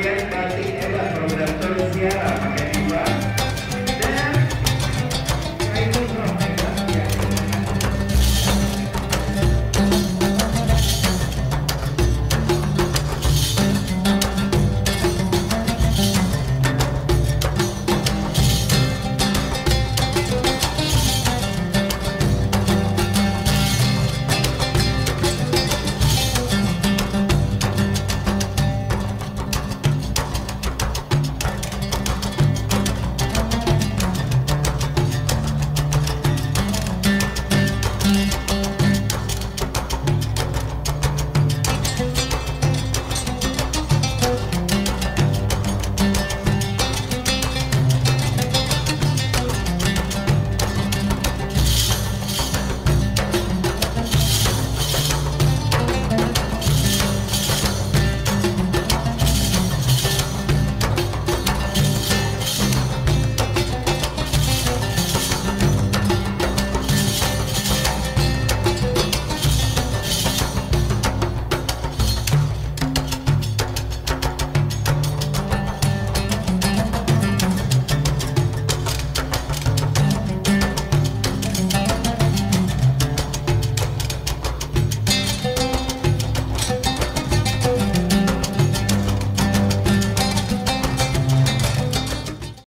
Asamblea Empática de la